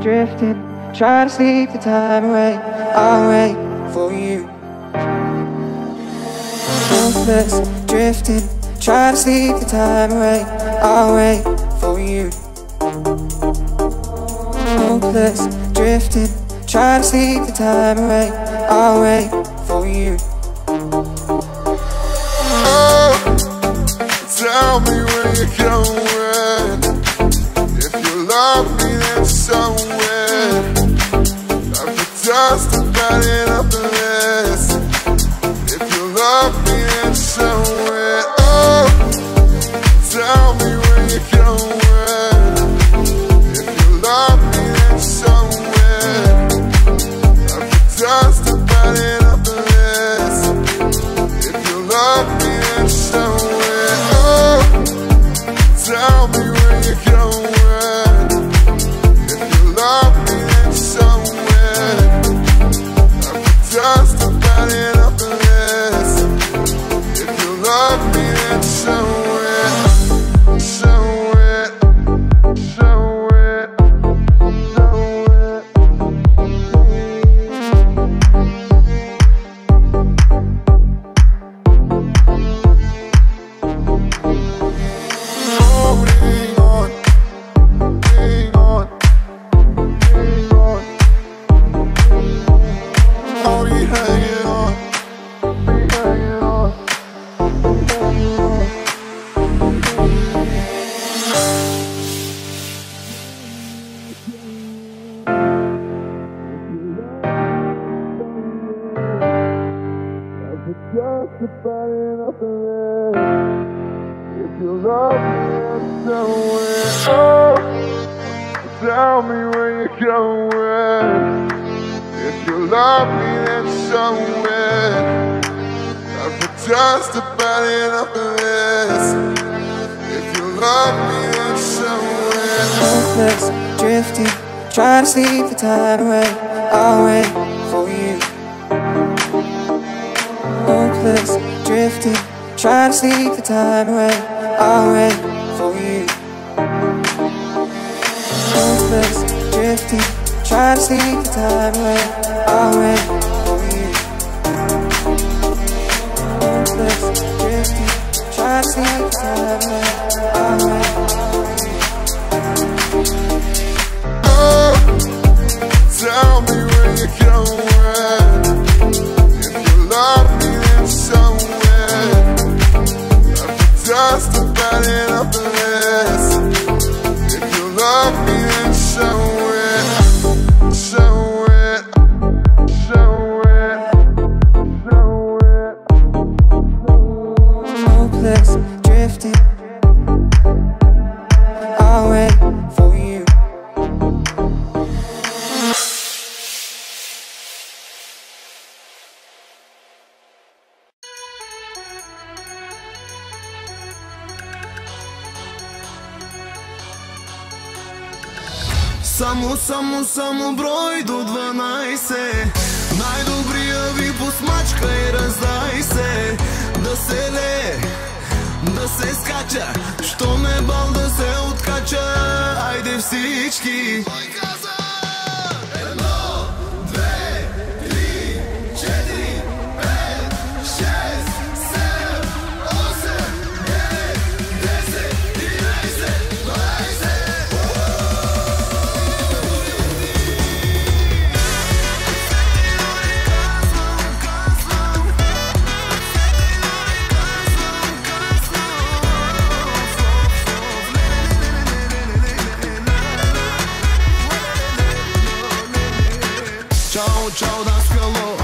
Drifting, try to sleep the time away. I'll wait for you. Hopeless, drifting, try to sleep the time away. I'll wait for you. Hopeless, drifting, try to sleep the time away. I'll wait for you. If you love me, then somewhere. I could just about it up If you love me, somewhere. Tell me where you're going. If you love me. I've just about enough. If you love me, drifting, try to sleep the time away. I'll wait Hopeless, drifting, try to sleep the time away. I'll wait for you. Hopeless, drifting, try to sleep the time away. I'll wait for you. Hopeless, drifting, try to sleep the time away. I'll wait Само, само, само брой до 12 Най-добрия ви посмачка и раздай се. Да се ле, да се скача. Що ме бал да се откача? Айде всички. Едно, Tchau, tchau das pelo.